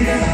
Yeah.